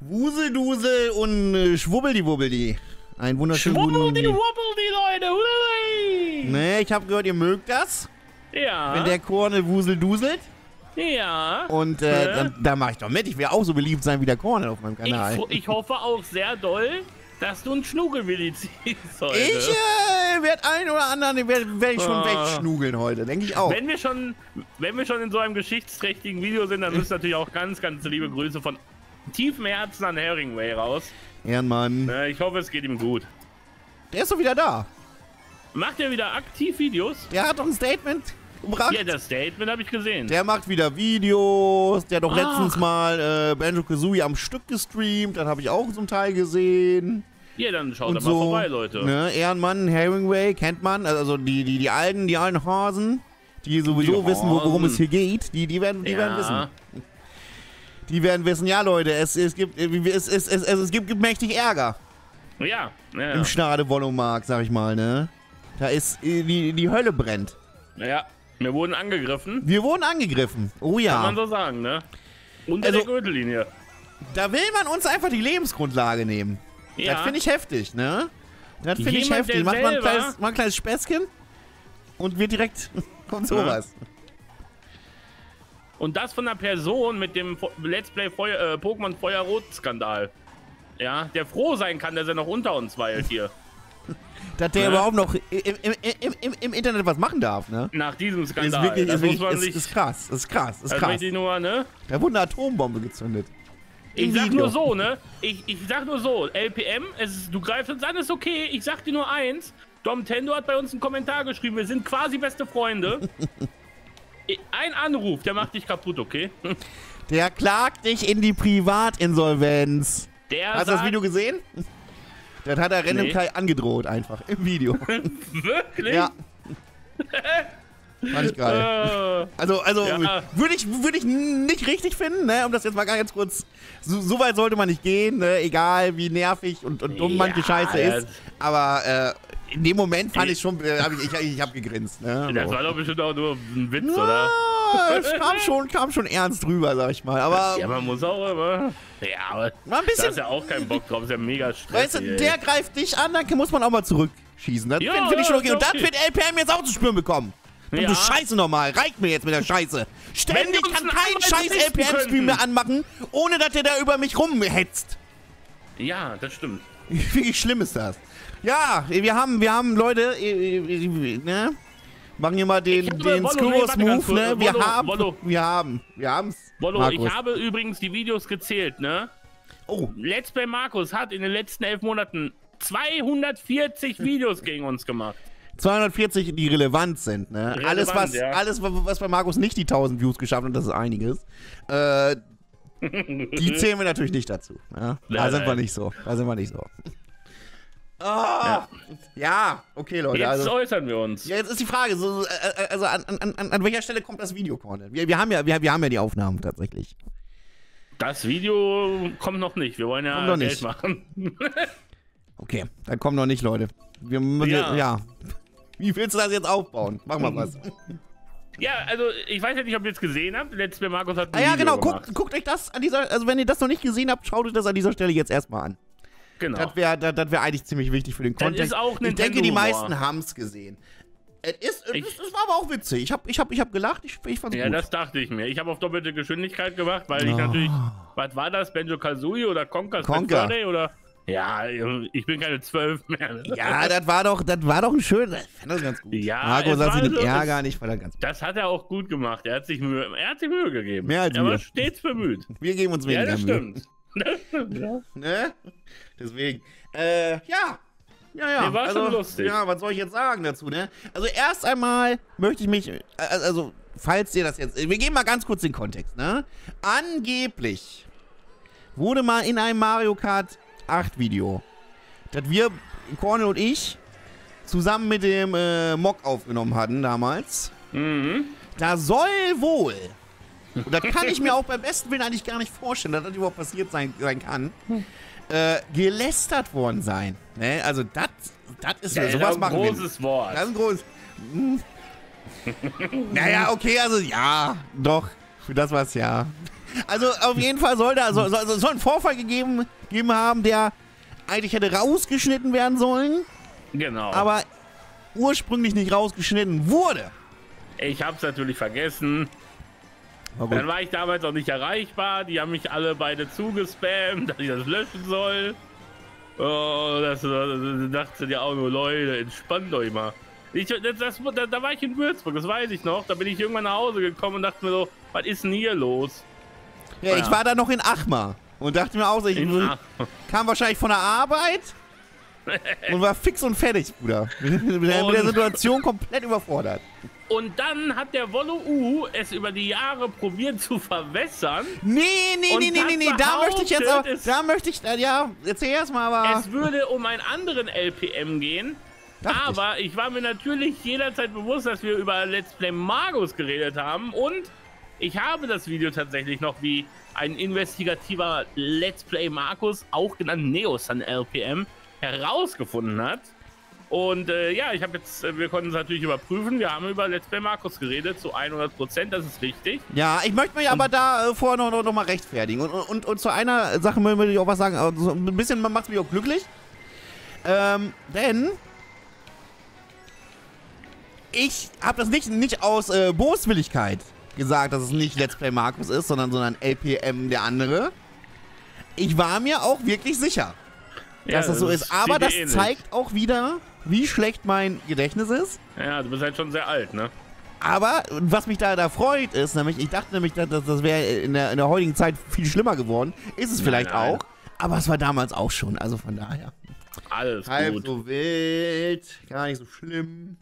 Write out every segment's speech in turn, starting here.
Wuseldusel und äh, Schwubbeldi-Wubbeldi. Ein wunderschönen guten Schwubbeldi, wubbeldi, Leute. Ui. Ne, ich habe gehört, ihr mögt das, Ja. wenn der Kornel wuselduselt. ja. Und äh, Ne? dann, da mache ich doch mit. Ich will auch so beliebt sein wie der Kornel auf meinem Ich, Kanal. ho- ich hoffe auch sehr doll, dass du einen Schnugelwilli ziehst heute. Ich äh, werde einen oder anderen werd, werd ich schon Ah. wegschnugeln heute, denke ich auch. Wenn wir, schon, wenn wir schon in so einem geschichtsträchtigen Video sind, dann müssen natürlich auch ganz, ganz liebe Grüße von tiefem Herzen an Herringway raus. Ehrenmann. Ne, Ich hoffe, es geht ihm gut. Der ist doch wieder da. Macht er wieder aktiv Videos? Der hat doch ein Statement gebracht. Ja, das Statement habe ich gesehen. Der macht wieder Videos. Der hat doch Ach. letztens mal äh, Banjo Kazooie am Stück gestreamt. Das habe ich auch zum Teil gesehen. ja, dann schaut da mal so. vorbei, Leute. Ne, Ehrenmann, Herringway, kennt man. Also die, die, die alten, die alten Hasen, die sowieso Die wissen, wo- worum es hier geht. Die, die werden, die werden wissen. Ja. Die werden wissen, ja Leute, es, es gibt, äh, es, es, es, es, gibt, gibt mächtig Ärger Ja, ja, im ja. Schnade-Wollomark, sag ich mal, ne? Da ist, äh, die, die Hölle brennt. ja. Wir wurden angegriffen, Wir wurden angegriffen. Oh kann ja. man so sagen, ne? Unter Also- der Gürtellinie. Da will man uns einfach die Lebensgrundlage nehmen. Ja. Das finde ich heftig, ne? Das finde ich heftig. Macht man ein kleines, mal ein kleines Späßchen und wird direkt kommt sowas. Und das von einer Person mit dem Let's Play Feuer, äh, Pokémon Feuerrot-Skandal. Ja, der froh sein kann, dass er noch unter uns weilt hier. Dass der Ja. überhaupt noch im, im, im, im, Internet was machen darf, ne? Nach diesem Ist Skandal. wirklich, das ist, muss wirklich man ist, ist krass, ist krass, ist das krass. nur, ne? Da wurde eine Atombombe gezündet. Ich Im sag Video. nur so, ne? Ich, ich sag nur so, LPM, es ist, du greifst uns an, ist okay. Ich sag dir nur eins. Dom Tendo hat bei uns einen Kommentar geschrieben, wir sind quasi beste Freunde. Ein Anruf, der macht dich kaputt, okay? Der klagt dich in die Privatinsolvenz. Der Hast du das Video gesehen? Das hat er Random Nee. Kai angedroht einfach im Video. Wirklich? ja. Fand ich geil. Äh, Also, also Ja. würde ich, würd ich nicht richtig finden, ne? um das jetzt mal ganz kurz. So, so weit sollte man nicht gehen, ne? egal wie nervig und, und dumm manche Ja, Scheiße ja. ist. Aber äh, in dem Moment fand Ich- schon, äh, hab ich, ich, ich hab gegrinst. Ne? das war doch bestimmt auch nur ein Witz, oder? Ah, es kam schon, kam schon ernst drüber, sag ich mal. Aber Ja, man muss auch immer. Ja, aber mal ein da bisschen, ist ja auch kein Bock drauf, ist ja mega stressig. weißt du, ey. der greift dich an, dann muss man auch mal zurückschießen. Das Ja, finde find ich schon ja, okay. Und das wird LPM jetzt auch zu spüren bekommen. Ja. du Scheiße nochmal, reicht mir jetzt mit der Scheiße. Ständig kann kein scheiß LPM-Stream mehr anmachen, ohne dass der da über mich rumhetzt. Ja, das stimmt. Wie schlimm ist das? Ja, wir haben, wir haben Leute, äh, äh, ne? Machen hier mal den, den Wollo, nee, Skurrus warte ganz Move, kurz. ne? Wir Wollo, haben, Wollo. wir haben, wir haben's. Wollo, Markus. ich habe übrigens die Videos gezählt, ne? Oh, Let's Play Markus hat in den letzten elf Monaten 240 Videos gegen uns gemacht. 240, die relevant sind, ne? Relevant, alles, was, ja. alles, was bei Markus nicht die 1000 Views geschafft hat, das ist einiges. Äh, die zählen wir natürlich nicht dazu. Ja? Da Nein, sind wir nicht so. Da sind wir nicht so. Ah, ja. okay, Leute. Jetzt Also, äußern wir uns. ja, jetzt ist die Frage, so, äh, also an, an, an, welcher Stelle kommt das Video, Cornel? Wir, wir, haben ja, wir, wir haben ja die Aufnahmen tatsächlich. Das Video kommt noch nicht. Wir wollen ja Kommt noch Geld nicht. machen. Okay, dann kommen noch nicht, Leute. Wir müssen, ja. Ja. Wie willst du das jetzt aufbauen? Mach mal was. ja, also ich weiß ja nicht, ob ihr es gesehen habt. Let's Play Markus hat ein Ah ja, Video genau, guckt, guckt euch das an dieser, also wenn ihr das noch nicht gesehen habt, schaut euch das an dieser Stelle jetzt erstmal an. Genau. Das wäre das, das wär eigentlich ziemlich wichtig für den Das Kontext. ich denke, die meisten haben es gesehen. Es, ist, war aber auch witzig. Ich habe ich hab, ich hab gelacht, ich, ich fand's Ja, gut. das dachte ich mir. Ich habe auf doppelte Geschwindigkeit gemacht, weil ich Oh. natürlich. Was war das? Benjo Kazooie oder Conker's Conker. Day oder. Ja, ich bin keine zwölf mehr. ja, das war doch, das war doch ein schön. Ich fand das ganz gut. Ja, Marco es sagt war sich nicht fand das ganz gut. Das hat er auch gut gemacht. Er hat sich Mühe, er hat sich Mühe gegeben. Mehr als er wir. war stets bemüht. Wir geben uns Ja, weniger das Mühe. stimmt. Das stimmt, ja. Ne? Deswegen. Äh, ja. Ja, ja. Nee, war also, schon lustig. Ja, was soll ich jetzt sagen dazu, ne? Also erst einmal möchte ich mich, äh, also falls ihr das jetzt, wir geben mal ganz kurz den Kontext, ne? Angeblich wurde mal in einem Mario Kart 8 Video, das wir, Cornel und ich, zusammen mit dem äh, Mock aufgenommen hatten damals, Mhm. da soll wohl, und das kann ich mir auch beim besten Willen eigentlich gar nicht vorstellen, dass das überhaupt passiert sein, sein kann, äh, gelästert worden sein. Ne? Also das ist, ist sowas machen wir. großes Wort. Das ist ein großes. Hm. naja, okay, also ja, doch. Für das war's ja. Also auf jeden Fall soll da so, so, soll ein Vorfall gegeben, gegeben haben, der eigentlich hätte rausgeschnitten werden sollen, Genau. aber ursprünglich nicht rausgeschnitten wurde. ich hab's natürlich vergessen. Dann war ich damals auch nicht erreichbar. Die haben mich alle beide zugespammt, dass ich das löschen soll. Oh, das, das, das dachte dir auch nur, Leute, entspannt euch mal. Ich, das, das, da, da war ich in Würzburg, das weiß ich noch. Da bin ich irgendwann nach Hause gekommen und dachte mir so, was ist denn hier los? Ja, ich Ja. war da noch in Achmar und dachte mir auch, ich In- kam wahrscheinlich von der Arbeit und war fix und fertig, Bruder. Mit, mit, der- mit der Situation komplett überfordert. Und dann hat der Wollo U es über die Jahre probiert zu verwässern. Nee, nee, nee, nee, nee, nee, da möchte ich jetzt aber, da möchte ich, ja, erzähl erst mal, aber Es würde um einen anderen LPM gehen. Dachte ich. aber ich. war mir natürlich jederzeit bewusst, dass wir über Let's Play Magus geredet haben. Und ich habe das Video tatsächlich noch wie ein investigativer Let's Play Markus, auch genannt Neosun LPM, herausgefunden hat. Und äh, ja, ich habe jetzt, äh, wir konnten es natürlich überprüfen. Wir haben über Let's Play Markus geredet, zu 100 Prozent, das ist richtig. Ja, ich möchte mich aber da äh, vorher noch, noch, noch mal rechtfertigen. Und, und, und zu einer Sache möchte ich auch was sagen. Also, ein bisschen macht es mich auch glücklich. Ähm, denn ich habe das nicht, nicht aus äh, Boswilligkeit gesagt, dass es nicht Let's Play Markus ist, sondern, sondern LPM der andere. Ich war mir auch wirklich sicher, dass das so ist. Aber das zeigt auch wieder, wie schlecht mein Gedächtnis ist. Ja, du bist halt schon sehr alt, ne? Aber was mich da, da freut, ist nämlich, ich dachte nämlich, dass, das wäre in der, in der heutigen Zeit viel schlimmer geworden. Ist es vielleicht nein. auch. Aber es war damals auch schon. Also von daher. Alles Halb gut. so wild. Gar nicht so schlimm.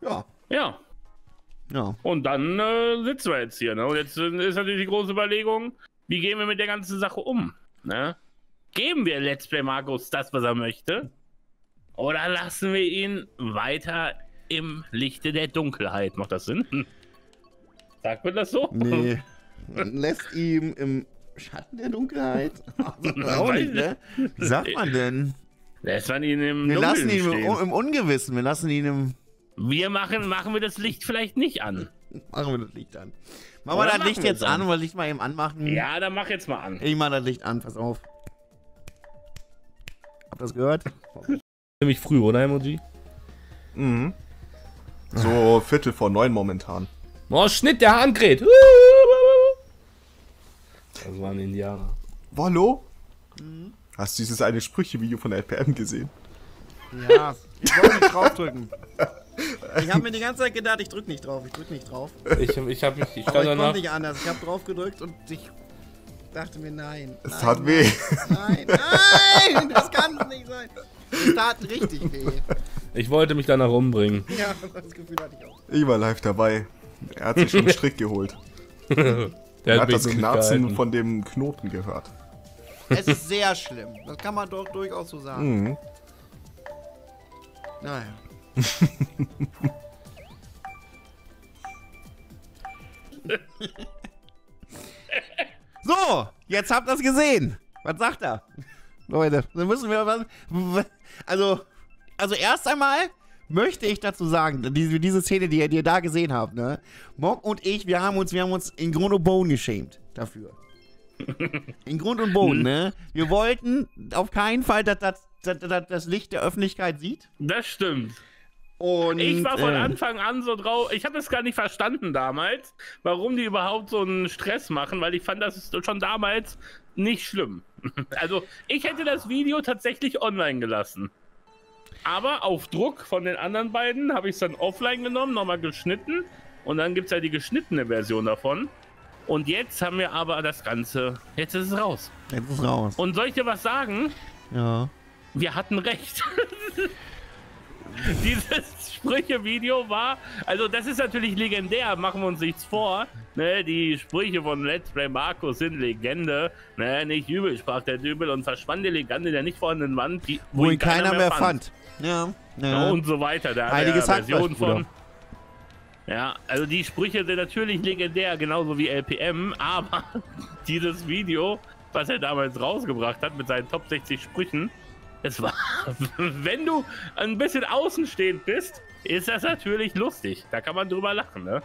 Ja. Ja, Ja. Und dann äh, sitzen wir jetzt hier, ne? Und jetzt ist natürlich die große Überlegung, wie gehen wir mit der ganzen Sache um? Ne? Geben wir Let's Play Markus das, was er möchte? Oder lassen wir ihn weiter im Lichte der Dunkelheit? Macht das Sinn? Hm. Sagt man das so? Nee. Man lässt ihm im Schatten der Dunkelheit. Weiß nicht, ne? Wie sagt man denn? Lässt man ihn im Wir lassen ihn im, im Ungewissen. Wir lassen ihn im. Wir machen, machen wir das Licht vielleicht nicht an. Machen wir das Licht an. Machen wir das Licht wir jetzt an, an? weil Licht mal eben anmachen. Ja, dann mach jetzt mal an. Ich mach das Licht an, pass auf. Habt ihr das gehört? Ziemlich früh, oder, Emoji? Mhm. So Viertel vor neun momentan. Oh, Schnitt, der Hahn kräht. Das waren Indianer. Wollo? Hast du dieses eine Sprüche-Video von der LPM gesehen? Ja, ich wollte nicht draufdrücken. Ich habe mir die ganze Zeit gedacht, ich drück nicht drauf, ich drück nicht drauf. Ich, ich hab mich, ich ich danach. konnte nicht anders. Ich habe drauf gedrückt und ich dachte mir, nein. Es tat nein, weh. Nein, nein, das kann es nicht sein. Es tat richtig weh. Ich wollte mich danach umbringen. Ja, das Gefühl hatte ich auch. Ich war live dabei. Er hat sich schon einen Strick geholt. Der Er hat mich das Knarzen von dem Knoten gehört. Es ist sehr schlimm. Das kann man doch durchaus so sagen. Mhm. Naja. so, jetzt habt ihr es gesehen. Was sagt er? Leute, dann müssen wir was. Also, also erst einmal möchte ich dazu sagen, diese, diese Szene, die ihr, die ihr da gesehen habt, ne? Mock und ich, wir haben uns, wir haben uns in Grund und Boden geschämt dafür. In Grund und Boden, ne? Wir wollten auf keinen Fall, dass das, das Licht der Öffentlichkeit sieht. Das stimmt. Und, Ich war von äh, Anfang an so drauf. Ich habe das gar nicht verstanden damals, warum die überhaupt so einen Stress machen, weil ich fand das schon damals nicht schlimm. Also, ich hätte das Video tatsächlich online gelassen. Aber auf Druck von den anderen beiden habe ich es dann offline genommen, nochmal geschnitten. Und dann gibt es ja die geschnittene Version davon. Und jetzt haben wir aber das Ganze. Jetzt ist es raus. Jetzt ist raus. Und soll ich dir was sagen? Ja. Wir hatten recht. Dieses Sprüche-Video war, also das ist natürlich legendär, machen wir uns nichts vor. Ne, die Sprüche von Let's Play Markus sind Legende. Ne, nicht übel, sprach der Dübel und verschwand die Legende der nicht vorhandenen Wand, die, Wo ihn keiner mehr fand. Ja. ja. Und so weiter. Da Heiliges er Version von. Ja, also die Sprüche sind natürlich legendär, genauso wie LPM, aber dieses Video, was er damals rausgebracht hat mit seinen Top 60 Sprüchen, es war, wenn du ein bisschen außenstehend bist, ist das natürlich lustig. Da kann man drüber lachen, ne?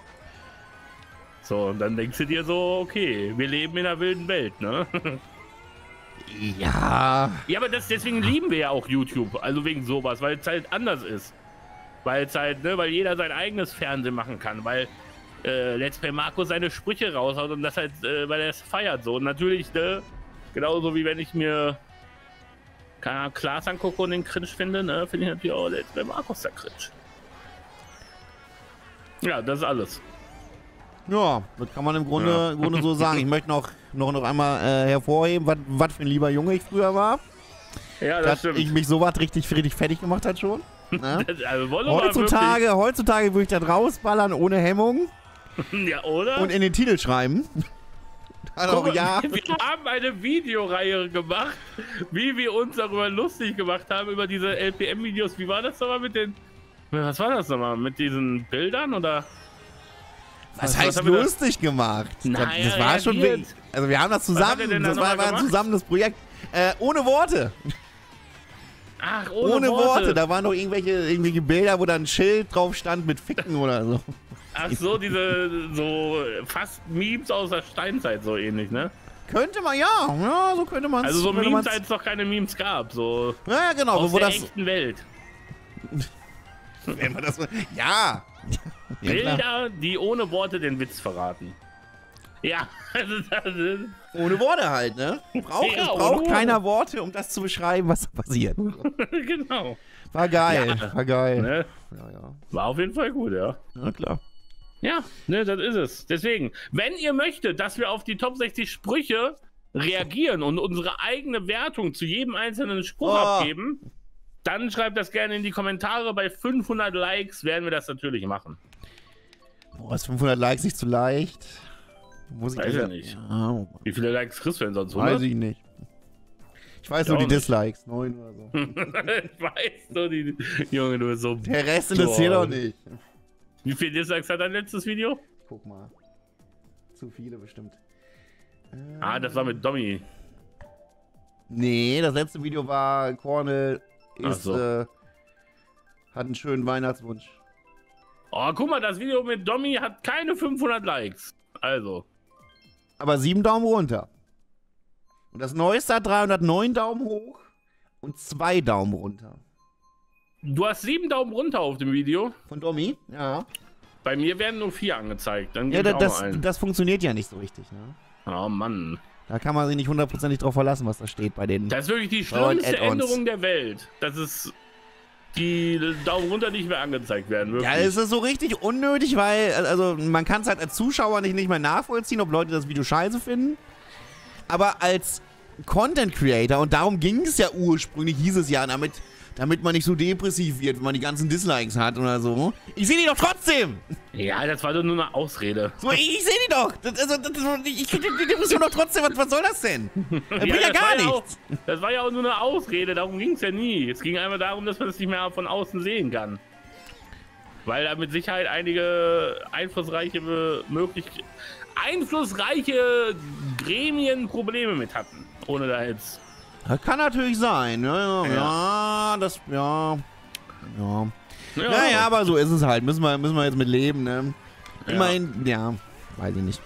So, und dann denkst du dir so, okay, wir leben in einer wilden Welt, ne? Ja. Ja, aber das, deswegen lieben wir ja auch YouTube, also wegen sowas, weil es halt anders ist. Weil es halt, ne, weil jeder sein eigenes Fernsehen machen kann, weil äh, Let's Play Marco seine Sprüche raushaut und das halt, äh, weil er es feiert so. Und natürlich, ne, genauso wie wenn ich mir keine Ahnung, Klaas angucke und den cringe finde, ne, finde ich natürlich auch Play Markus der cringe. Ja, das ist alles. Ja, das kann man im Grunde, im Grunde so sagen. Ich möchte noch, noch, noch einmal äh, hervorheben, was für ein lieber Junge ich früher war. Ja, das Dass stimmt. ich mich so was richtig, richtig fertig gemacht hat schon. Ne? also, Heutzutage, heutzutage würde ich das rausballern ohne Hemmung Ja, oder? und in den Titel schreiben. Hat Guck mal, ja. Wir haben eine Videoreihe gemacht, wie wir uns darüber lustig gemacht haben, über diese LPM-Videos. Wie war das nochmal mit den. Was war das nochmal? Mit diesen Bildern oder? Was was heißt lustig gemacht? Das, Naja, das war schon. Also wir haben das zusammen. Das war, war ein gemacht? zusammenes Projekt. Äh, ohne Worte. Ach, Ohne, ohne, Worte. Da waren noch irgendwelche, irgendwelche Bilder, wo da ein Schild drauf stand mit Ficken oder so. Ach so, diese so fast Memes aus der Steinzeit, so ähnlich, ne? Könnte man, ja. Ja, so könnte man Also so Memes, als es noch keine Memes gab, so Ja, ja, genau. aus Wo der das, echten Welt. wenn man das, ja. ja. Bilder, die ohne Worte den Witz verraten. Ja, also das ist, Ohne Worte halt, ne? Braucht, Ja, braucht keiner Worte, um das zu beschreiben, was da passiert. genau. War geil, Ja. war geil. Ne? Ja. War auf jeden Fall gut, ja. Na klar. Ja, ne, das ist es. Deswegen, wenn ihr möchtet, dass wir auf die Top 60 Sprüche reagieren und unsere eigene Wertung zu jedem einzelnen Spruch Oh. abgeben, dann schreibt das gerne in die Kommentare. Bei 500 Likes werden wir das natürlich machen. Boah, ist 500 Likes nicht zu leicht? Muss ich Weiß ja- nicht. Ja, Wie viele Likes kriegst du denn sonst? weiß 100? ich nicht. Ich weiß Ja, nur die. Dislikes. Neun oder so. ich weiß so, die Junge, du bist so. Der Rest interessiert auch nicht. Wie viele Dislikes hat dein letztes Video? Guck mal. Zu viele bestimmt. Ah, das war mit Domi. Nee, das letzte Video war Cornel ist, so. äh, hat einen schönen Weihnachtswunsch. Oh, guck mal, das Video mit Domi hat keine 500 Likes. Also. Aber sieben Daumen runter. Und das neueste hat 309 Daumen hoch und zwei Daumen runter. Du hast sieben Daumen runter auf dem Video. Von Domi? Ja. Bei mir werden nur vier angezeigt. Dann Ja, da, das, das funktioniert ja nicht so richtig, ne? Oh Mann. Da kann man sich nicht hundertprozentig drauf verlassen, was da steht bei denen. Das ist wirklich die schlimmste. Änderung der Welt. Das ist die Daumen runter nicht mehr angezeigt werden. Wirklich. Ja, es ist so richtig unnötig, weil, also man kann es halt als Zuschauer nicht, nicht mehr nachvollziehen, ob Leute das Video scheiße finden. Aber als Content Creator, und darum ging es ja ursprünglich, hieß es ja, damit, damit man nicht so depressiv wird, wenn man die ganzen Dislikes hat oder so. Ich sehe die doch trotzdem! ja, das war doch nur eine Ausrede. So, ich, ich sehe die doch! Das, also, das, ich kriege die Depression doch trotzdem, was, was soll das denn? Das bringt ja das gar war ja nichts! auch, das war ja auch nur eine Ausrede, darum ging es ja nie. Es ging einfach darum, dass man das nicht mehr von außen sehen kann. Weil da mit Sicherheit einige einflussreiche, möglich, einflussreiche Gremien Probleme mit hatten. Ohne da jetzt. Das kann natürlich sein, ja, ja, ja, das, ja, ja. Naja, aber so ist es halt. Müssen wir, müssen wir jetzt mit leben, ne? Ja. Immerhin, ja, weiß ich nicht.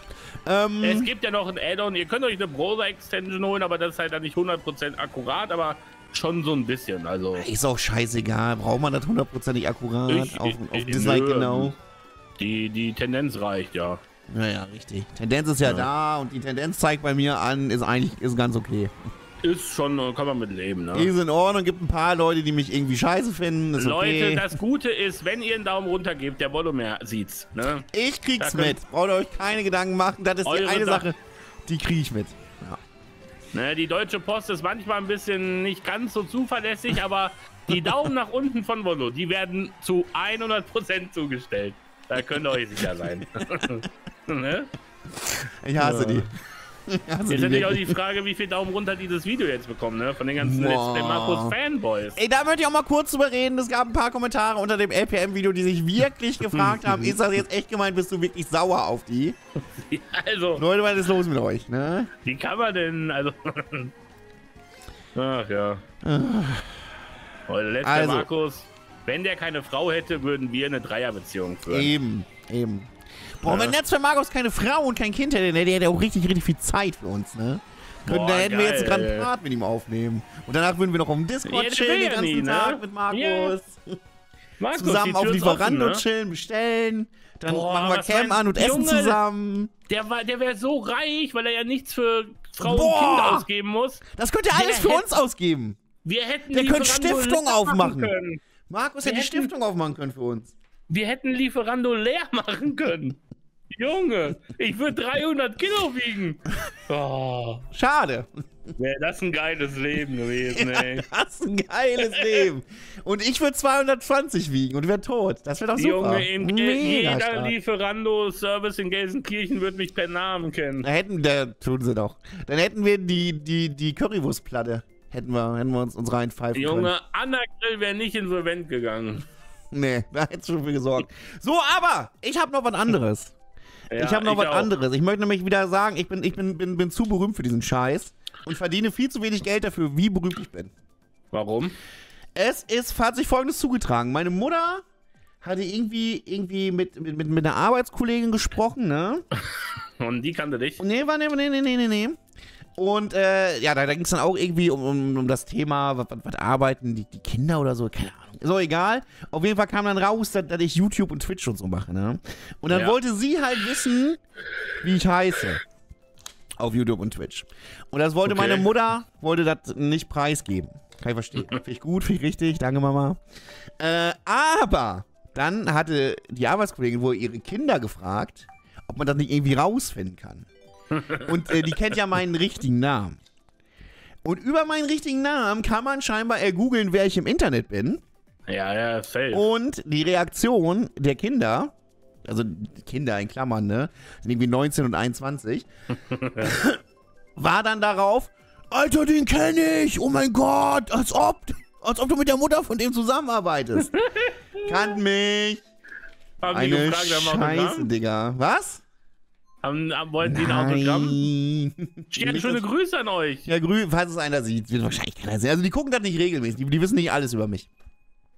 Ähm, Es gibt ja noch ein Add-on, ihr könnt euch eine Browser-Extension holen, aber das ist halt dann nicht 100% akkurat, aber schon so ein bisschen. Also, ist auch scheißegal. Braucht man das hundertprozentig akkurat? Ich- auf ich- auf ich- Dislike nö. genau. die, die Tendenz reicht, ja. Naja, richtig. Tendenz ist ja, Ja. da und die Tendenz zeigt bei mir an, ist eigentlich ist ganz okay. Ist schon, kann man mit leben, ne? Ist in Ordnung, gibt ein paar Leute, die mich irgendwie scheiße finden, Leute, okay. das Gute ist, wenn ihr einen Daumen runter gebt, der Volumär sieht's. Ne? ich krieg's Da mit. Braucht ihr euch keine Gedanken machen, das ist die eine Sache. Sache, die krieg ich mit. Ja. Ne, die Deutsche Post ist manchmal ein bisschen nicht ganz so zuverlässig, aber die Daumen nach unten von Volo, die werden zu 100% zugestellt. Da könnt ihr euch sicher sein. ne? Ich hasse die. Jetzt die natürlich auch die Frage, wie viel Daumen runter dieses Video jetzt bekommt, ne? Von den ganzen Boah. Let's Markus Fanboys. Ey, da möchte ich auch mal kurz drüber reden. Es gab ein paar Kommentare unter dem LPM-Video, die sich wirklich gefragt haben, ist das jetzt echt gemeint, bist du wirklich sauer auf die? Also, Leute, was ist los mit euch, ne? wie kann man denn, also. Ach ja. Heute letzter Also. Markus. Wenn der keine Frau hätte, würden wir eine Dreierbeziehung führen. Eben, eben. Boah, wenn der zwei Markus keine Frau und kein Kind hätte, der hätte auch richtig, richtig viel Zeit für uns, ne? Boah, da hätten wir jetzt geil. gerade einen Part mit ihm aufnehmen. Und danach würden wir noch auf dem Discord Ja, chillen den ja ganzen nie, ne? Tag mit Markus. Markus, Zusammen auf Lieferando ne? chillen, bestellen. Dann Boah, machen wir Cam an und essen Junge, zusammen. Der, war- der wäre so reich, weil er ja nichts für Frau Boah. und Kind ausgeben muss. Das könnt ihr alles Der für hätte- uns ausgeben. Wir hätten Der könnte Stiftung aufmachen. Können. Markus Wir hätte die Stiftung aufmachen können für uns. Wir hätten Lieferando leer machen können. Junge, ich würde 300 Kilo wiegen. Oh, Schade. wäre das ein geiles Leben gewesen, ey. Das ist ein geiles Leben. Und ich würde 220 wiegen und wäre tot. Das wäre doch super. Junge, in jeder stark. Lieferando-Service in Gelsenkirchen wird mich per Namen kennen. Da hätten, da tun sie doch. Dann hätten wir die, die, die Currywurstplatte. Hätten wir, hätten wir uns, uns reinpfeifen können. Junge, Anna Grill wäre nicht insolvent gegangen. Nee, da hättest du schon für gesorgt. So, aber ich habe noch was anderes. Ja, ich habe noch was auch. anderes. Ich möchte nämlich wieder sagen, ich bin, ich bin, bin, bin zu berühmt für diesen Scheiß und verdiene viel zu wenig Geld dafür, wie berühmt ich bin. Warum? Es ist, hat sich folgendes zugetragen. Meine Mutter hatte irgendwie, irgendwie mit, mit, mit, mit einer Arbeitskollegin gesprochen, ne? Und die kannte dich. Nee, war nee, nee, nee, nee, nee, nee. Und äh, ja, da, da ging es dann auch irgendwie um, um, um das Thema, was, was, was arbeiten die, die Kinder oder so, keine Ahnung. So, egal. Auf jeden Fall kam dann raus, dass, dass ich YouTube und Twitch und so mache, ne? Und dann Ja. wollte sie halt wissen, wie ich heiße. Auf YouTube und Twitch. Und das wollte Okay. meine Mutter, wollte das nicht preisgeben. Kann ich verstehen. Finde ich gut, finde ich richtig. Danke, Mama. Äh, aber dann hatte die Arbeitskollegin wohl ihre Kinder gefragt, ob man das nicht irgendwie rausfinden kann. Und äh, die kennt ja meinen richtigen Namen. Und über meinen richtigen Namen kann man scheinbar ergoogeln, wer ich im Internet bin. Ja, ja, safe. Und die Reaktion der Kinder, also Kinder in Klammern, ne, sind irgendwie 19 und 21, war dann darauf, Alter, den kenne ich, oh mein Gott, als ob, als ob du mit der Mutter von dem zusammenarbeitest. Kannt mich. Haben Eine Scheiße? Digga. Was? Haben, wollten die ein Autogramm? Nicht, schöne Grüße an euch. Ja, grün, falls es einer sieht, wird wahrscheinlich keiner sehen. Also die gucken das nicht regelmäßig, die, die wissen nicht alles über mich.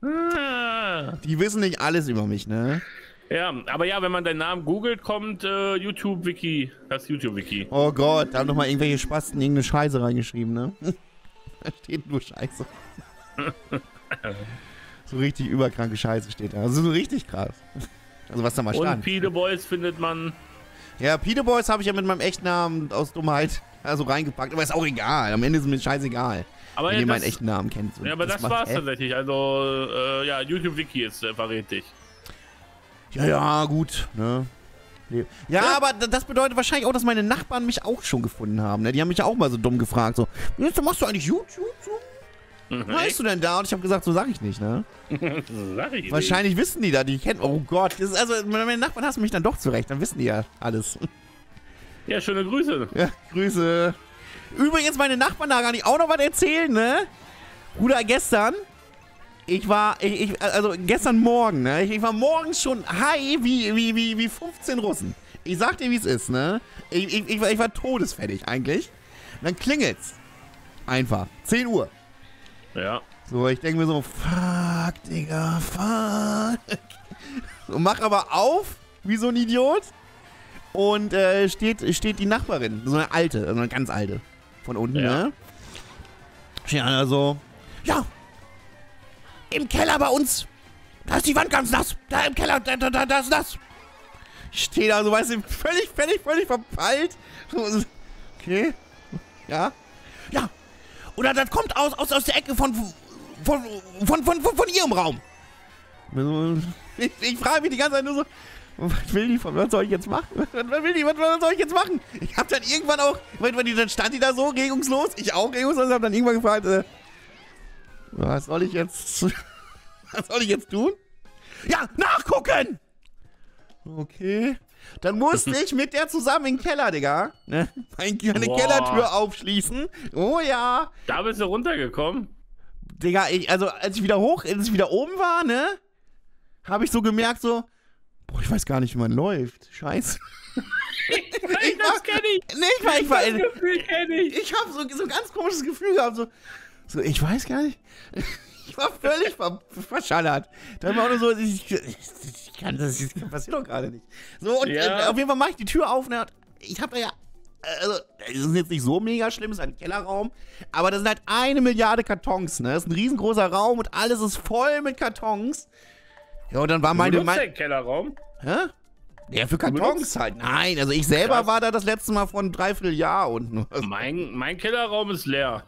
Ah. Die wissen nicht alles über mich, ne? Ja, aber ja, wenn man deinen Namen googelt, kommt äh, YouTube-Wiki. Das YouTube-Wiki. Oh Gott, da haben noch mal irgendwelche Spasten irgendeine Scheiße reingeschrieben, ne? da steht nur Scheiße. so richtig überkranke Scheiße steht da. Also so richtig krass. Also was da mal Und stand. Pide Boys findet man. Ja, Peter Boys habe ich ja mit meinem echten Namen aus Dummheit also reingepackt. Aber ist auch egal. Am Ende ist mir scheißegal, Aber wenn ja, ihr meinen das, echten Namen kennt. So, ja, aber das, macht- war's tatsächlich. Also, äh, ja, YouTube-Wiki ist äh, verrät dich. Ja, ja, gut, ne? Nee. Ja, aber das bedeutet wahrscheinlich auch, dass meine Nachbarn mich auch schon gefunden haben. Ne? Die haben mich ja auch mal so dumm gefragt. So, "Jetzt machst du eigentlich YouTube? So? Mhm, Was heißt du denn da? Und ich habe gesagt, so sag ich nicht, ne? Sag ich Wahrscheinlich wissen die da, die kennen. Oh Gott, das ist also, meine Nachbarn hassen mich dann doch zurecht, dann wissen die ja alles. Nicht. Ja, schöne Grüße. Ja, Grüße. Übrigens, meine Nachbarn da gar nicht auch noch was erzählen, ne? Bruder, gestern, ich war, ich, ich, also gestern Morgen, ne? Ich, ich war morgens schon high wie, wie, wie, wie 15 Russen. Ich sag dir, wie es ist, ne? Ich, ich, ich, war, ich war todesfertig eigentlich. dann klingelt's. Einfach. 10 Uhr. Ja. So, ich denke mir so, fuck, Digga, fuck. Und mach aber auf, wie so ein Idiot. Und äh, steht, steht die Nachbarin, so eine alte, also eine ganz alte, von unten, Ja. ne? Steht einer so, ja, im Keller bei uns, da ist die Wand ganz nass, da im Keller, da, da, da, da ist nass. Ich stehe da so, weißt du, völlig, völlig, völlig verpeilt. So, Okay, ja, ja, oder das kommt aus, aus, aus der Ecke von, von, von, von, von, von ihrem Raum. Ich, ich frage mich die ganze Zeit nur so, was will die von, was soll ich jetzt machen? Was will die, was, was soll ich jetzt machen? Ich habe dann irgendwann auch, dann stand die da so regungslos, ich auch regungslos, habe dann irgendwann gefragt, äh, was soll ich jetzt, was soll ich jetzt tun? Ja, nachgucken! Okay. Dann musste ich mit der zusammen in den Keller, Digga. Ne? Meine. Kellertür aufschließen. Oh ja. Da bist du runtergekommen. Digga, ich, also als ich wieder hoch, als ich wieder oben war, ne, habe ich so gemerkt, so, boah, ich weiß gar nicht, wie man läuft. Scheiße. Hey, das kenne ich. Nee, ich war, ich war, Das Gefühl kenne ich. ich habe so, so ein ganz komisches Gefühl gehabt, so, so, ich weiß gar nicht. Ich war völlig ver verschallert. Da war auch nur so, ich, ich, kann das, das passiert doch gerade nicht. So, und Ja. äh, auf jeden Fall mache ich die Tür auf. Ne, ich habe da ja, also, es ist jetzt nicht so mega schlimm, es ist ein Kellerraum, aber das sind halt eine Milliarde Kartons, ne? Das ist ein riesengroßer Raum und alles ist voll mit Kartons. Ja, und dann war Du meine, benutzt mein, den Kellerraum? Hä? Ja, für Kartons halt. Nein, also ich selber Krass. war da das letzte Mal vor einem Dreivierteljahr unten. Mein, mein Kellerraum ist leer.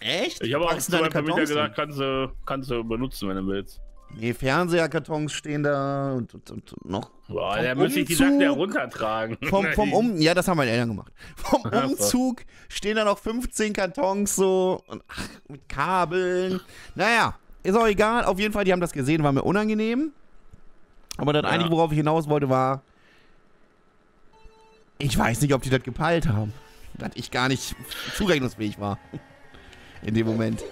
Echt? Ich habe auch zu meinem Vermieter gesagt, kannst du, kannst du benutzen, wenn du willst. Nee, Fernseherkartons stehen da und, und, und noch. Boah, da müsste ich die Sachen ja runtertragen. Vom, vom Um, ja, das haben meine Eltern gemacht. Vom. Umzug stehen da noch 15 Kartons so und ach, mit Kabeln. Naja, ist auch egal. Auf jeden Fall, die haben das gesehen, war mir unangenehm. Aber das Ja. Einzige, worauf ich hinaus wollte, war, ich weiß nicht, ob die das gepeilt haben. Dass ich gar nicht zurechnungsfähig war. In dem Moment.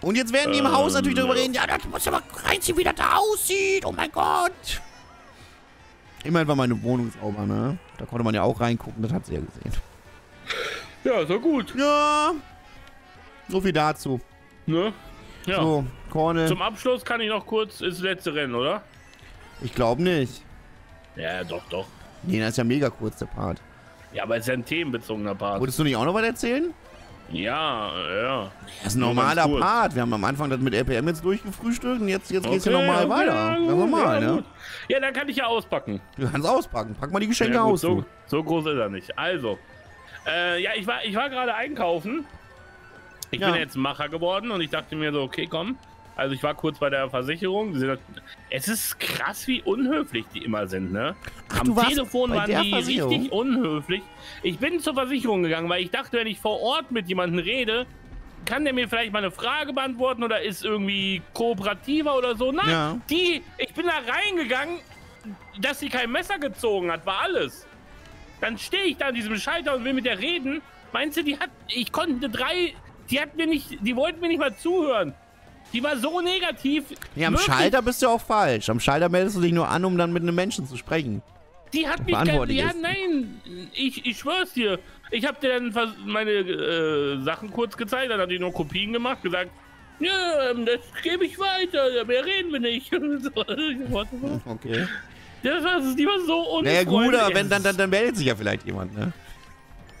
Und jetzt werden die im Haus Ähm, natürlich darüber ja. reden, ja, das muss aber reinziehen, wie das da aussieht. Oh mein Gott. Immerhin war meine Wohnung sauber, ne? Da konnte man ja auch reingucken, das hat sie ja gesehen. Ja, so gut. Ja. So viel dazu. Ne? Ja. So, Korne. Zum Abschluss kann ich noch kurz ins letzte Rennen, oder? Ich glaube nicht. Ja, doch, doch. Nee, das ist ja mega kurz, der Part. Ja, aber es ist ja ein themenbezogener Part. Wolltest du nicht auch noch was erzählen? Ja, ja. Das ist ein normaler. Part. Wir haben am Anfang das mit RPM jetzt durchgefrühstückt und jetzt, jetzt geht's Okay, hier nochmal okay, weiter. ja, gut, normal, ja, ne? Ja, dann kann ich ja auspacken. Du kannst auspacken. Pack mal die Geschenke Ja, gut, aus. so, so groß ist er nicht. Also, äh, ja, ich war, ich war gerade einkaufen. Ich Ja. bin jetzt Macher geworden und ich dachte mir so, okay, komm. Also ich war kurz bei der Versicherung. Es ist krass, wie unhöflich die immer sind, ne? Ach, Am Telefon waren die richtig unhöflich. Ich bin zur Versicherung gegangen, weil ich dachte, wenn ich vor Ort mit jemandem rede, kann der mir vielleicht mal eine Frage beantworten oder ist irgendwie kooperativer oder so. Nein, Ja. die, ich bin da reingegangen, dass sie kein Messer gezogen hat, war alles. Dann stehe ich da an diesem Schalter und will mit der reden. Meinst du, die hat, ich konnte drei, die hat mir nicht, die wollten mir nicht mal zuhören. Die war so negativ. Ja, am Wirklich, Schalter bist du auch falsch. Am Schalter meldest du dich nur an, um dann mit einem Menschen zu sprechen. Die hat mich kein, Ja, nein, ich, ich schwör's dir. Ich habe dir dann meine äh, Sachen kurz gezeigt, dann hat die nur Kopien gemacht, gesagt, ja, ähm, das gebe ich weiter, mehr reden wir nicht. Okay. das war, die war so Naja, unfreundlich. gut, aber wenn, dann, dann, dann meldet sich ja vielleicht jemand, ne?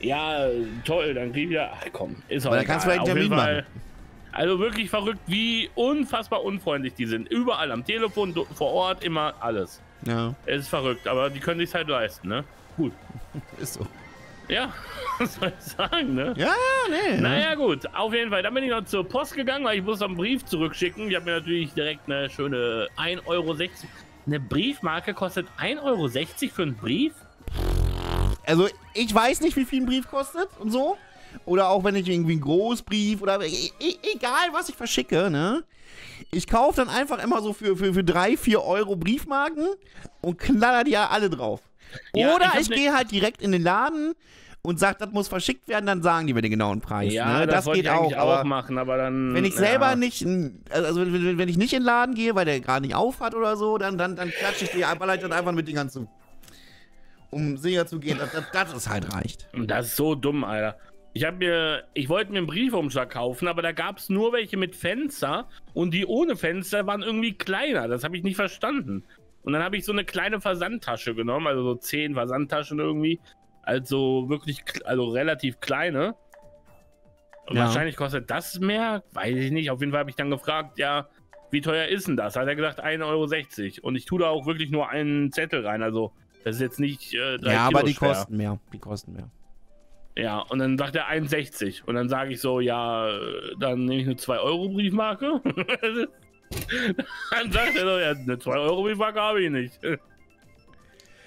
Ja, toll, dann krieg ich ja. Ach komm, ist auch Aber dann egal. kannst du vielleicht einen Termin Fall- Also wirklich verrückt, wie unfassbar unfreundlich die sind. Überall am Telefon, vor Ort, immer alles. Ja, Es ist verrückt, aber die können sich halt leisten, ne? Gut. ist so. Ja, was soll ich sagen, ne? Ja, nee. ne? Naja, gut, auf jeden Fall. Dann bin ich noch zur Post gegangen, weil ich muss einen Brief zurückschicken. Ich habe mir natürlich direkt eine schöne 1,60 Euro. Eine Briefmarke kostet 1,60 Euro für einen Brief? Also, ich weiß nicht, wie viel ein Brief kostet und so. Oder auch wenn ich irgendwie einen Großbrief oder e e egal, was ich verschicke, ne? Ich kaufe dann einfach immer so für, für, für 3, 4 Euro Briefmarken und knaller die ja alle drauf. Ja, Oder ich ich, ne- gehe halt direkt in den Laden und sag, das muss verschickt werden, dann sagen die mir den genauen Preis. ne? das, wollte geht ich auch. auch machen, aber dann. wenn ich ja. selber nicht, in- also wenn, wenn, ich nicht in den Laden gehe, weil der gerade nicht auf hat oder so, dann, dann, dann klatsche ich die dann einfach mit den ganzen, um sicher zu gehen, dass, dass, dass es halt reicht. Das ist so dumm, Alter. Ich habe mir, ich wollte mir einen Briefumschlag kaufen, aber da gab es nur welche mit Fenster und die ohne Fenster waren irgendwie kleiner. Das habe ich nicht verstanden. Und dann habe ich so eine kleine Versandtasche genommen, also so zehn Versandtaschen irgendwie. Also wirklich, kl- also relativ kleine. Und Ja. Wahrscheinlich kostet das mehr, weiß ich nicht. Auf jeden Fall habe ich dann gefragt, ja, wie teuer ist denn das? Hat er gesagt 1,60 Euro. Und ich tue da auch wirklich nur einen Zettel rein. Also das ist jetzt nicht äh, drei Ja, aber Kilo die schwer. kosten mehr. Die kosten mehr. Ja, und dann sagt er 1,60. Und dann sage ich so, ja, äh, dann nehme ich eine 2-Euro-Briefmarke. dann sagt er so, ja, eine 2-Euro-Briefmarke habe ich nicht.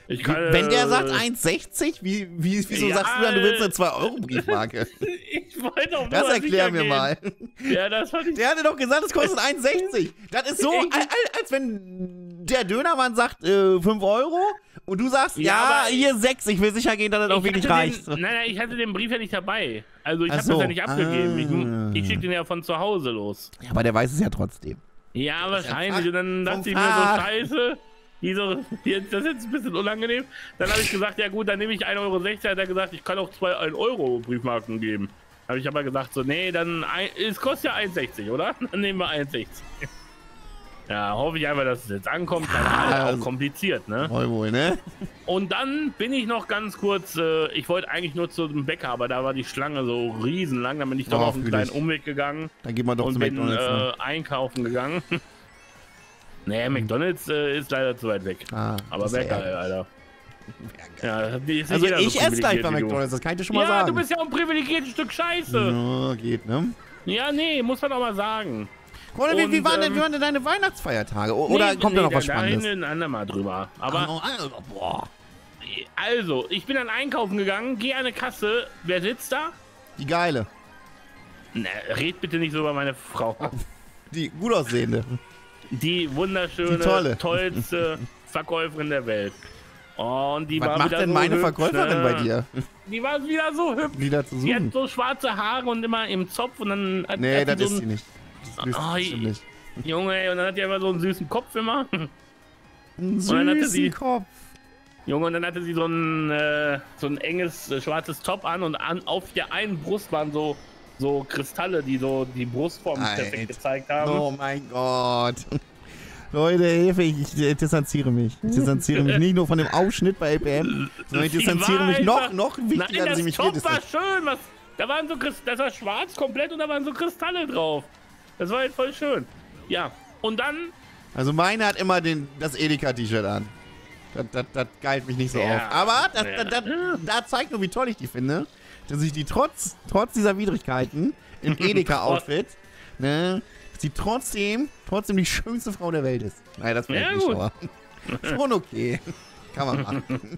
Ich kann, Wenn der äh, sagt 1,60, wie, wie, wieso Ja, sagst du dann, du willst eine 2-Euro-Briefmarke? Ich wollte auf Das erklär mir gehen. mal. Ja, das fand ich. Der hatte doch gesagt, es kostet 1,60. Das ist so, als wenn der Dönermann sagt äh, 5 Euro und du sagst, Ja, ja, hier 6. Ich will sicher gehen, dass das auch ich wirklich reicht. Den, nein, nein, ich hatte den Brief ja nicht dabei. Also ich habe so. das ja nicht abgegeben. Ah. Ich, ich schicke den ja von zu Hause los. Ja, aber der weiß es ja trotzdem. Ja, wahrscheinlich. Und dann dachte ich mir so, scheiße. Jetzt, das ist jetzt ein bisschen unangenehm. Dann habe ich gesagt, ja gut, dann nehme ich 1,60 Euro. Hat er gesagt, ich kann auch zwei 1 Euro Briefmarken geben. Habe ich aber gesagt, so, nee, dann, ein, es kostet ja 1,60, oder? Dann nehmen wir 1,60. Ja, hoffe ich einfach, dass es jetzt ankommt. Ahnung, also- auch kompliziert, ne? Wohl, wohl, ne? Und dann bin ich noch ganz kurz, äh, ich wollte eigentlich nur zu dem Bäcker, aber da war die Schlange so riesenlang, dann bin ich doch auf einen kleinen ich. Umweg gegangen Dann geht man doch und zu bin McDonalds. ne? äh, einkaufen gegangen. nee, McDonalds äh, ist leider zu weit weg. Ah, Aber ja Bäcker, ärgerlich. Alter. Ja, Also jeder so ich esse gleich bei. McDonalds, das kann ich dir schon mal Ja, sagen. du bist ja auch ein privilegiertes Stück Scheiße. Ja, geht, ne? Ja, nee, muss man auch mal sagen. Freunde, wie, wie, waren denn, wie ähm, waren denn deine Weihnachtsfeiertage? Oder Nee, kommt da noch nee, was Da Spannendes? reden wir ein andermal drüber. Aber boah, also, ich bin dann einkaufen gegangen, gehe an eine Kasse. Wer sitzt da? die geile. Ne, red bitte nicht so über meine Frau. Die gut aussehende. Die wunderschöne, Die tolle. tollste Verkäuferin der Welt. Und die Was war macht wieder denn so meine hübsch, Verkäuferin ne? bei dir? Die war wieder so hübsch. Wieder zu Die hat so schwarze Haare und immer im Zopf und dann hat, Nee, hat das die ist so sie nicht. Das nicht. Junge, und dann hat die immer so einen süßen Kopf immer. Einen süßen sie- Kopf. Junge, und dann hatte sie so ein, äh, so ein enges äh, schwarzes Top an und an, auf der einen Brust waren so, so Kristalle, die so die Brustform perfekt gezeigt haben. Oh mein Gott. Leute, Hilfe, ich, distanziere mich. Ich distanziere mich nicht nur von dem Ausschnitt bei LPM, sondern ich distanziere mich noch, einfach- noch Nein, wichtiger, dass das ich mich Top hier war schön. Was, da waren so das war schwarz komplett und da waren so Kristalle drauf. Das war jetzt voll schön. Ja, und dann, Also meine hat immer den, das Edeka-T-Shirt an. Das, das, das geilt mich nicht so Ja. auf. Aber das, Ja. das, da zeigt nur, wie toll ich die finde. Dass ich die trotz, trotz dieser Widrigkeiten im Edeka-Outfit, ne, dass sie trotzdem, trotzdem die schönste Frau der Welt ist. Nein, das wäre Ja, nicht gut. aber Schon okay. Kann man machen.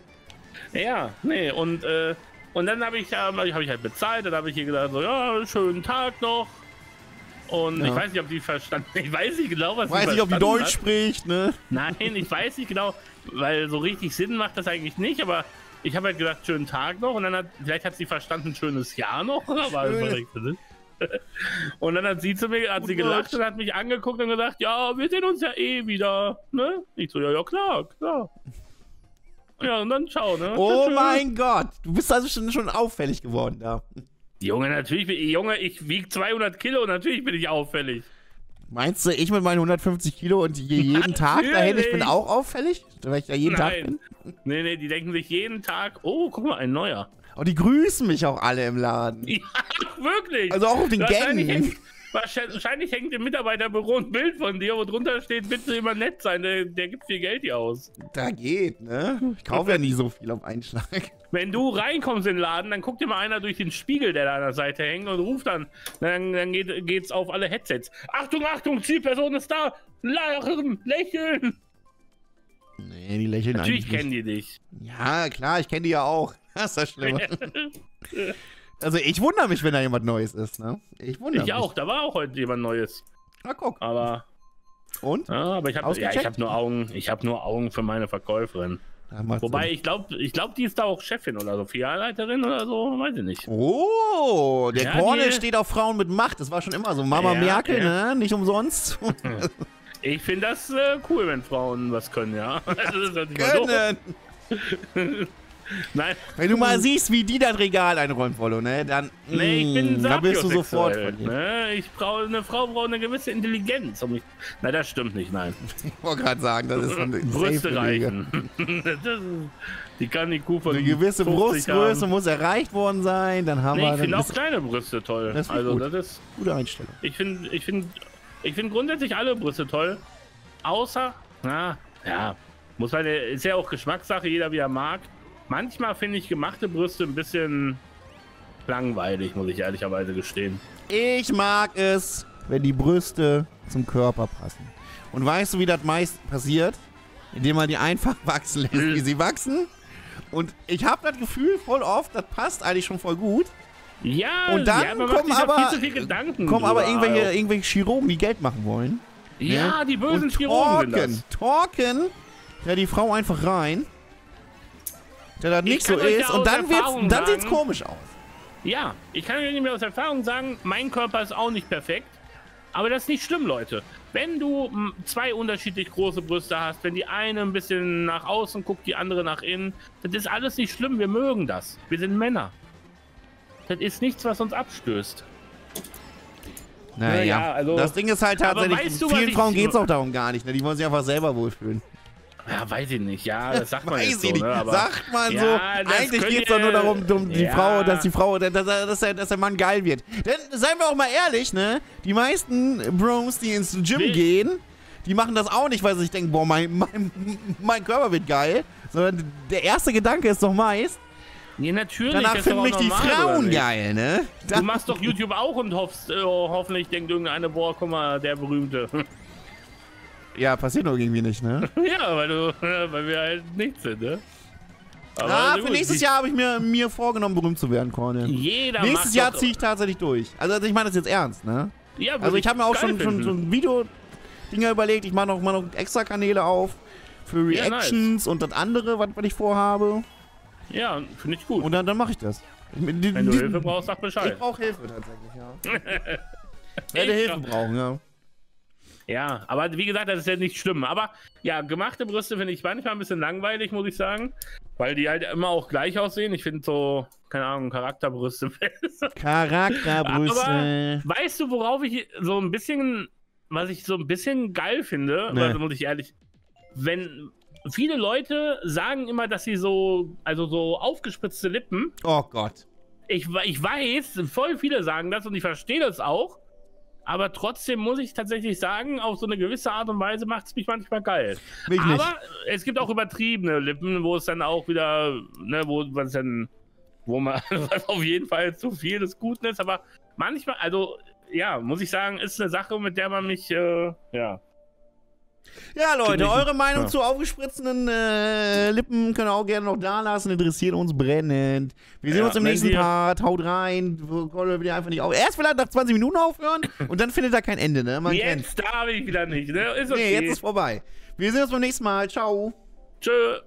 ja, nee, und, äh, und dann habe ich, ja, hab ich halt bezahlt, dann habe ich ihr gesagt, so, ja, schönen Tag noch. Und Ja. ich weiß nicht, ob sie verstanden Ich weiß nicht genau, was Weiß sie nicht, ob die Deutsch hat. spricht, ne? Nein, ich weiß nicht genau, weil so richtig Sinn macht das eigentlich nicht, aber ich habe halt gesagt, schönen Tag noch und dann hat, vielleicht hat sie verstanden, schönes Jahr noch, aber Sinn. Und dann hat sie zu mir, hat sie Gut gelacht Deutsch. und hat mich angeguckt und gesagt, ja, wir sehen uns ja eh wieder, ne? Ich so, ja, ja, klar, klar. Ja, und dann ciao, ne? Oh mein Gott. Du bist also schon, schon auffällig geworden da. Junge, natürlich bin ich, Junge, ich wiege 200 Kilo, natürlich bin ich auffällig. Meinst du, ich mit meinen 150 Kilo und je- jeden Tag dahin, ich bin Natürlich. auch auffällig? Weil ich da jeden Tag Nein. bin? Nee, nee, die denken sich jeden Tag, oh, guck mal, ein neuer. Oh, die grüßen mich auch alle im Laden. Ja, wirklich. Also auch auf den Gängen. Wahrscheinlich hängt im Mitarbeiterbüro ein Bild von dir, wo drunter steht, bitte immer nett sein, der, der gibt viel Geld hier aus. Da geht, ne? Ich kaufe ja nie so viel auf einen Schlag. Wenn du reinkommst in den Laden, dann guckt dir mal einer durch den Spiegel, der da an der Seite hängt und ruft dann. Dann, dann geht, geht's auf alle Headsets. Achtung, Achtung, Zielperson ist da! Lachen, lächeln! Nee, die lächeln Natürlich kennen die dich. Ja, klar, ich kenne die ja auch. Das ist das Schlimme. Also ich wundere mich, wenn da jemand Neues ist, ne? Ich wundere mich. Ich auch, da war auch heute jemand Neues. Na guck. Aber, Und? ja, aber ich habe ja, ich hab nur Augen, ich habe nur Augen für meine Verkäuferin. Wobei, Sinn. ich glaube, ich glaub, die ist da auch Chefin oder so, Filialleiterin oder so, weiß ich nicht. Oh, der Ja, Cornel die- steht auf Frauen mit Macht. Das war schon immer so. Mama Ja, Merkel, ja. ne? Nicht umsonst. Ich finde das äh, cool, wenn Frauen was können, ja. Das ist. Können. Nein, Wenn du mal siehst, wie die das Regal einräumt, Wollo, ne? Dann. nee, ich bin mm, Da bist du sofort von ihr. ne? Ich brauche eine Frau braucht eine gewisse Intelligenz, um. Nein, das stimmt nicht, nein. Ich wollte gerade sagen, das ist schon ein Brüste reichen. das ist, die kann die Kuh von Eine gewisse 50 Brustgröße haben. muss erreicht worden sein. Dann haben Nee, wir ich finde dann auch kleine Brüste toll. Das also gut. das ist, eine gute Einstellung. ich finde, ich finde, ich finde grundsätzlich alle Brüste toll. Außer, na, ja, muss halt, ist ja auch Geschmackssache, jeder wie er mag. Manchmal finde ich gemachte Brüste ein bisschen langweilig, muss ich ehrlicherweise gestehen. Ich mag es, wenn die Brüste zum Körper passen. Und weißt du, wie das meist passiert? Indem man die einfach wachsen lässt, wie sie wachsen. Und ich habe das Gefühl voll oft, das passt eigentlich schon voll gut. Ja, Und dann ja, kommen aber, kommen aber irgendwelche, irgendwelche Chirurgen, die Geld machen wollen. Ja, die bösen Und Chirurgen das. talken, ja, die Frau einfach rein. Der das Ich nicht so ist. Und dann, wird's, dann sieht's sagen- komisch aus. Ja, ich kann euch nicht mehr aus Erfahrung sagen, mein Körper ist auch nicht perfekt. Aber das ist nicht schlimm, Leute. Wenn du zwei unterschiedlich große Brüste hast, wenn die eine ein bisschen nach außen guckt, die andere nach innen, das ist alles nicht schlimm. Wir mögen das. Wir sind Männer. Das ist nichts, was uns abstößt. Naja, ja, also- das Ding ist halt Aber tatsächlich, weißt du, vielen Frauen geht es auch darum gar nicht. Ne? Die wollen sich einfach selber wohlfühlen. Ja, weiß ich nicht. Ja, das sagt man Weiß so, nicht. ne? Aber Sagt man Ja, so. Eigentlich geht es doch nur darum, um die Ja. Frau, dass die Frau, dass, dass, der, dass der Mann geil wird. Denn seien wir auch mal ehrlich, ne? Die meisten Bros, die ins Gym Will- gehen, die machen das auch nicht, weil sie sich denken, boah, mein, mein, mein Körper wird geil. Sondern der erste Gedanke ist doch meist, Nee, natürlich. danach finden mich die Frauen geil, ne? Du machst doch YouTube auch und hoffst, äh, hoffentlich denkt irgendeine, boah, guck mal, der Berühmte. Ja, passiert doch irgendwie nicht, ne? ja, weil, du, weil wir halt nichts sind, ne? Aber ah, also für gut, nächstes Jahr habe ich mir, mir vorgenommen, berühmt zu werden, Cornel. Jeder Nächstes Jahr ziehe ich tatsächlich durch. Also, also ich meine das jetzt ernst, ne? Ja, Also ich habe mir auch schon, schon, finden. schon Video-Dinger überlegt. Ich mache noch mal noch extra Kanäle auf für Ja, Reactions und das andere, was, was ich vorhabe. Ja, finde ich gut. Und dann, dann mache ich das. Ich, Wenn du Hilfe brauchst, sag Ich Bescheid. brauche Hilfe tatsächlich, ja. Ich werde Ich Hilfe brauch- brauchen, ja. Ja, aber wie gesagt, das ist ja nicht schlimm. Aber ja, gemachte Brüste finde ich manchmal ein bisschen langweilig, muss ich sagen. Weil die halt immer auch gleich aussehen. Ich finde so, keine Ahnung, Charakterbrüste besser. Charakterbrüste. Weißt du, worauf ich so ein bisschen, was ich so ein bisschen geil finde, Nee. weil, muss ich ehrlich, wenn viele Leute sagen immer, dass sie so, also so aufgespritzte Lippen, Oh Gott. ich, ich weiß, voll viele sagen das und ich verstehe das auch, aber trotzdem muss ich tatsächlich sagen, auf so eine gewisse Art und Weise macht es mich manchmal geil. Mich nicht. aber es gibt auch übertriebene Lippen, wo es dann auch wieder, ne, wo was dann, wo man was auf jeden Fall zu viel des Guten ist, aber manchmal, also ja, muss ich sagen, ist eine Sache, mit der man mich, äh, ja. Ja, Leute, eure Meinung ja. zu aufgespritzten äh, Lippen könnt ihr auch gerne noch da lassen. Interessiert uns brennend. Wir sehen Ja, uns im nächsten Part. Haut rein. Wollen wir einfach nicht auf. Erst vielleicht nach 20 Minuten aufhören und dann findet er kein Ende, ne? Man kennt's. Jetzt darf ich wieder nicht, ne? Ist okay. Nee, jetzt ist vorbei. Wir sehen uns beim nächsten Mal. Ciao. Tschö.